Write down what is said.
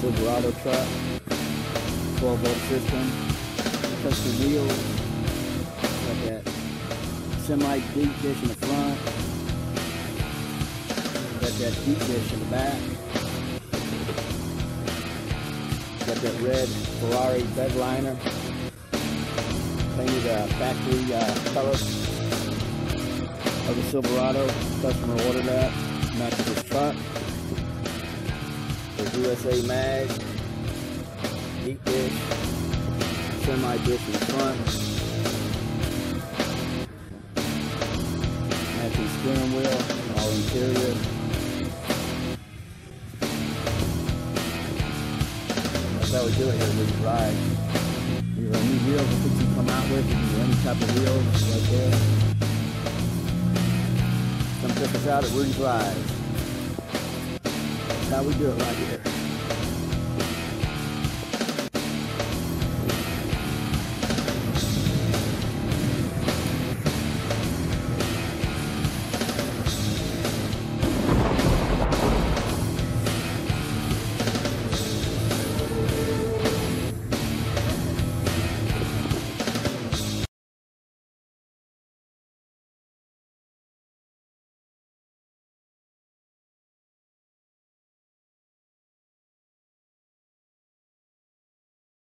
Silverado truck, 12 volt system, custom wheels, got that semi deep dish in the front, got that deep dish in the back, got that red Ferrari bed liner, painted uh, factory uh, color of the Silverado, customer ordered that, USA mag, deep dish, semi dish in front. Matching steering wheel, all interior. That's how we do it here with rides. These are new wheels that you come out with, any type of wheels right there. Come check us out at Rudy's Rides. That's how we do it right here.